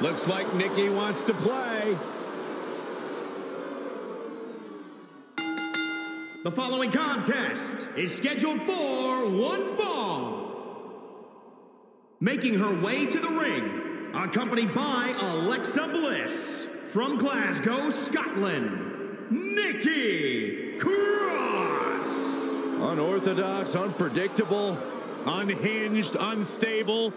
Looks like Nikki wants to play. The following contest is scheduled for one fall. Making her way to the ring, accompanied by Alexa Bliss from Glasgow, Scotland, Nikki Cross. Unorthodox, unpredictable, unhinged, unstable.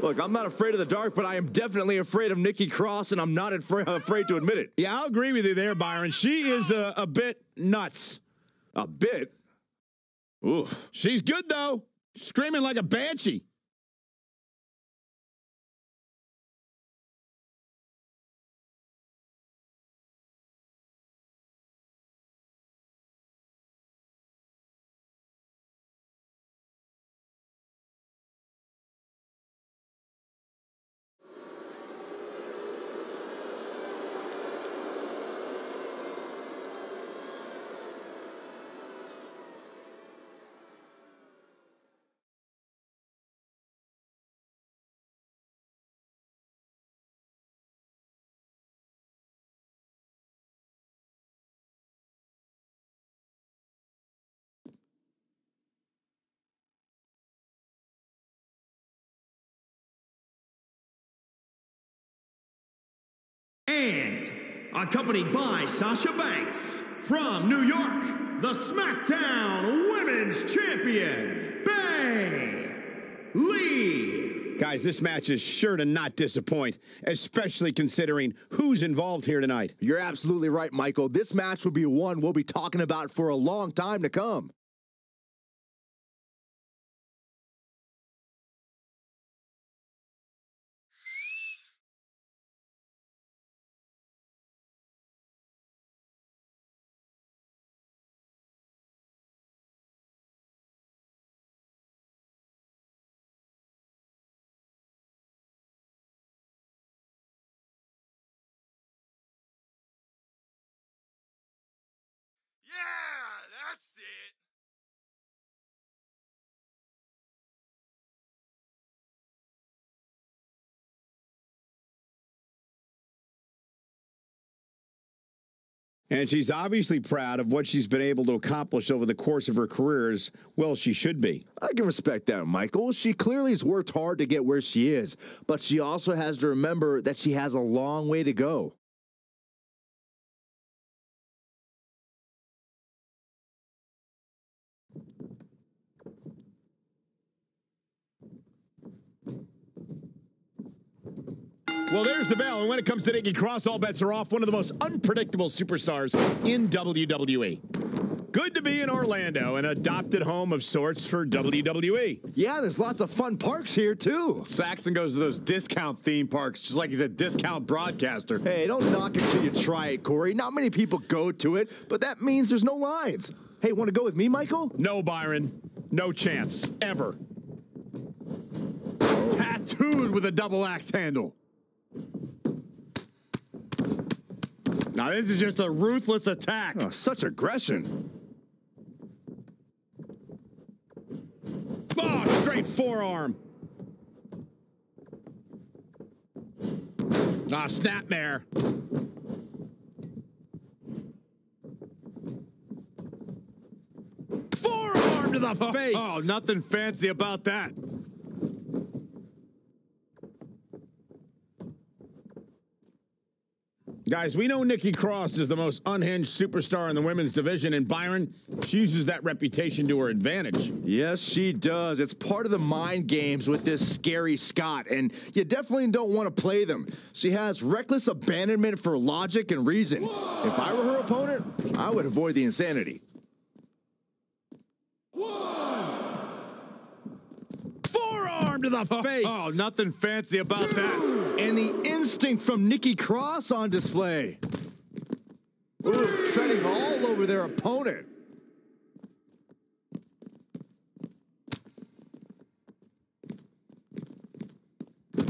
Look, I'm not afraid of the dark, but I am definitely afraid of Nikki Cross, and I'm not afraid, afraid to admit it. Yeah, I'll agree with you there, Byron. She is a, a bit nuts. A bit? Ooh. She's good, though. Screaming like a banshee. And accompanied by Sasha Banks from New York, the SmackDown Women's Champion, Bay Lee. Guys, this match is sure to not disappoint, especially considering who's involved here tonight. You're absolutely right, Michael. This match will be one we'll be talking about for a long time to come. That's it. And she's obviously proud of what she's been able to accomplish over the course of her career as well she should be. I can respect that, Michael. She clearly has worked hard to get where she is, but she also has to remember that she has a long way to go. Well, there's the bell. And when it comes to Nikki Cross, all bets are off. One of the most unpredictable superstars in WWE. Good to be in Orlando, an adopted home of sorts for WWE. Yeah, there's lots of fun parks here, too. Saxton goes to those discount theme parks just like he's a discount broadcaster. Hey, don't knock it till you try it, Corey. Not many people go to it, but that means there's no lines. Hey, want to go with me, Michael? No, Byron. No chance. Ever. Tattooed with a double axe handle. Now, this is just a ruthless attack. Oh, such aggression. Oh, straight forearm. Ah, snapmare. Forearm to the face. Oh, nothing fancy about that. Guys, we know Nikki Cross is the most unhinged superstar in the women's division, and Byron, she uses that reputation to her advantage. Yes, she does. It's part of the mind games with this scary Scot, and you definitely don't want to play them. She has reckless abandonment for logic and reason. If I were her opponent, I would avoid the insanity. Forearm to the oh, oh, face. Oh, nothing fancy about that. And the instinct from Nikki Cross on display. Ooh, treading all over their opponent.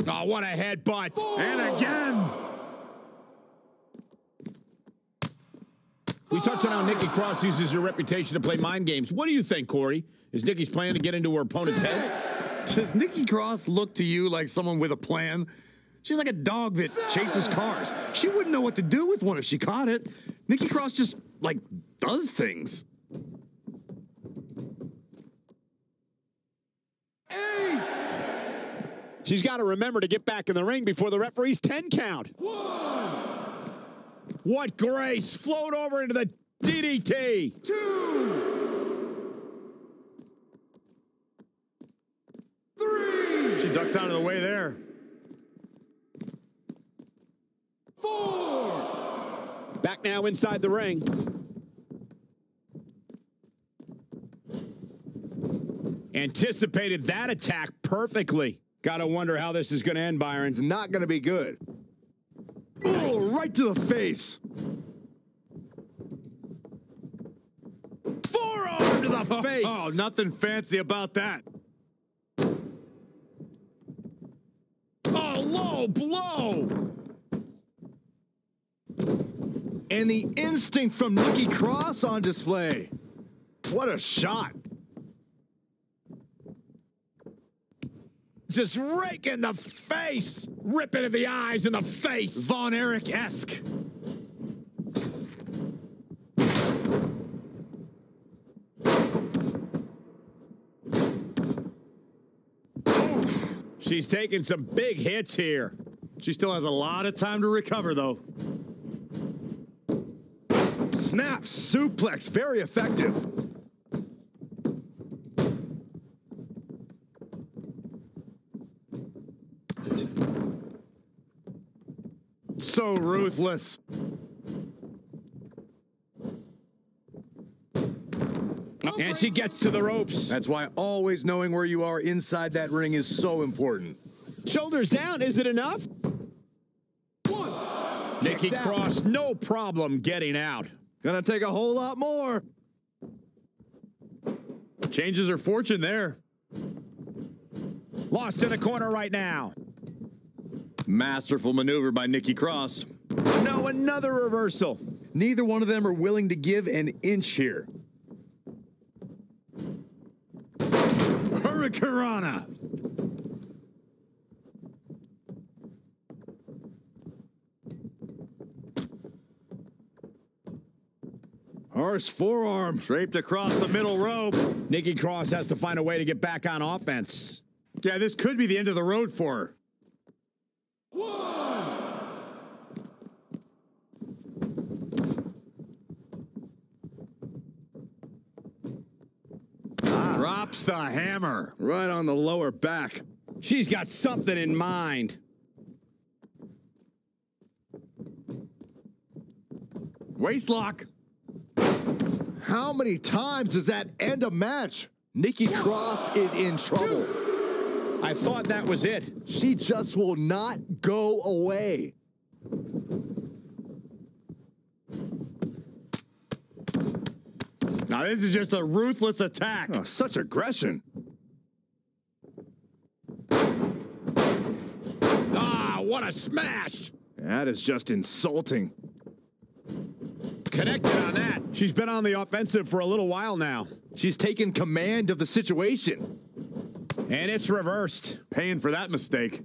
Oh, what a headbutt. And again. We touched on how Nikki Cross uses her reputation to play mind games. What do you think, Corey? Is Nikki's plan to get into her opponent's head? Does Nikki Cross look to you like someone with a plan? She's like a dog that chases cars. She wouldn't know what to do with one if she caught it. Nikki Cross just, like, does things. Eight. She's got to remember to get back in the ring before the referee's 10 count. One. What grace! Float over into the DDT. She ducks out of the way there. Four. Back now inside the ring. Anticipated that attack perfectly. Gotta wonder how this is gonna end, Byron. It's not going to be good. Oh, right to the face. Forearm to the face. Oh, nothing fancy about that. Blow. And the instinct from Nikki Cross on display. What a shot. Just rake in the face. Rip it in the eyes and the face. Von Erich She's taking some big hits here. She still has a lot of time to recover, though. Snap suplex, very effective. So ruthless. And she gets to the ropes. That's why always knowing where you are inside that ring is so important. Shoulders down. Is it enough? One. Nikki Cross, no problem getting out. Gonna take a whole lot more. Changes her fortune there. Lost in the corner right now. Masterful maneuver by Nikki Cross. No, another reversal. Neither one of them are willing to give an inch here. Hurricanrana. Horse forearm. Draped across the middle rope. Nikki Cross has to find a way to get back on offense. Yeah, this could be the end of the road for her. Drops the hammer. Right on the lower back. She's got something in mind. Waistlock. How many times does that end a match? Nikki Cross is in trouble. I thought that was it. She just will not go away. This is just a ruthless attack. Oh, such aggression. Ah, what a smash! That is just insulting. Connected on that. She's been on the offensive for a little while now. She's taken command of the situation. And it's reversed. Paying for that mistake.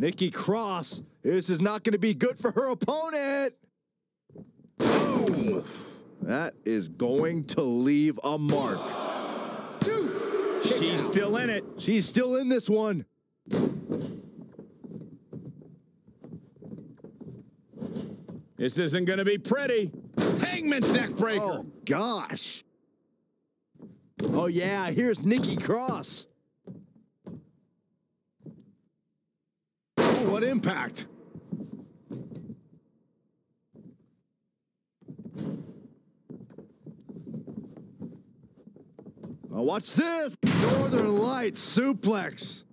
Nikki Cross, this is not going to be good for her opponent. Boom! That is going to leave a mark. She's still in it. She's still in this one. This isn't going to be pretty. Hangman's neck breaker. Oh, gosh. Oh, yeah, here's Nikki Cross. What impact. Now watch this. Northern Lights suplex.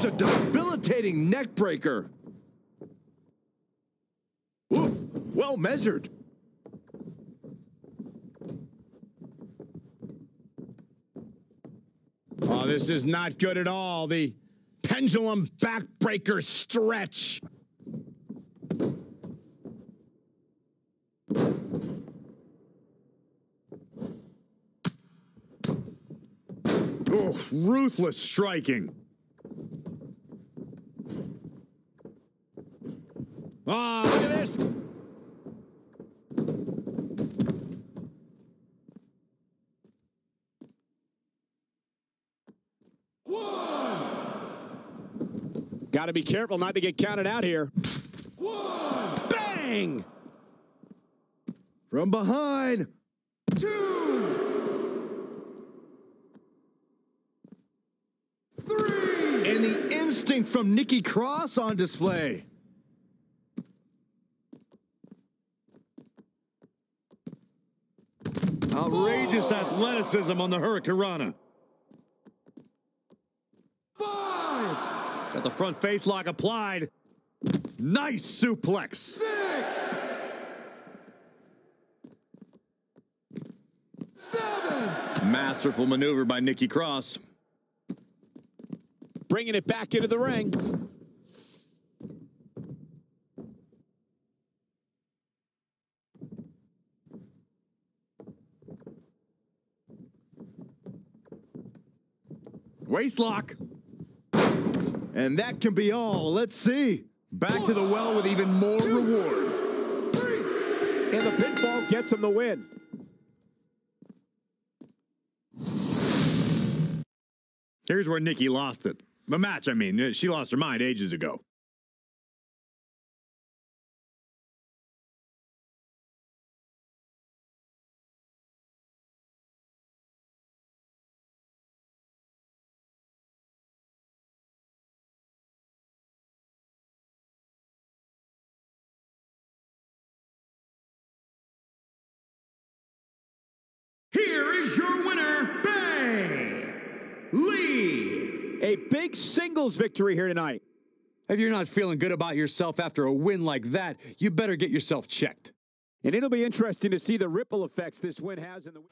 Just a debilitating neck breaker. Oof, Well measured. Oh, this is not good at all. The pendulum backbreaker stretch. Oh, ruthless striking. Oh, look at this. Got to be careful not to get counted out here. One. Bang! From behind. Two. Three. And the instinct from Nikki Cross on display. Outrageous athleticism on the Hurricanrana. Five. Got the front face lock applied. Nice suplex. Six. Seven. Masterful maneuver by Nikki Cross. Bringing it back into the ring. Waist lock. And that can be all. Let's see. Back to the well with even more reward. And the pinfall gets him the win. Here's where Nikki lost it. The match, I mean. She lost her mind ages ago. Is your winner, Bay Lee. A big singles victory here tonight. If you're not feeling good about yourself after a win like that, you better get yourself checked. And it'll be interesting to see the ripple effects this win has in the.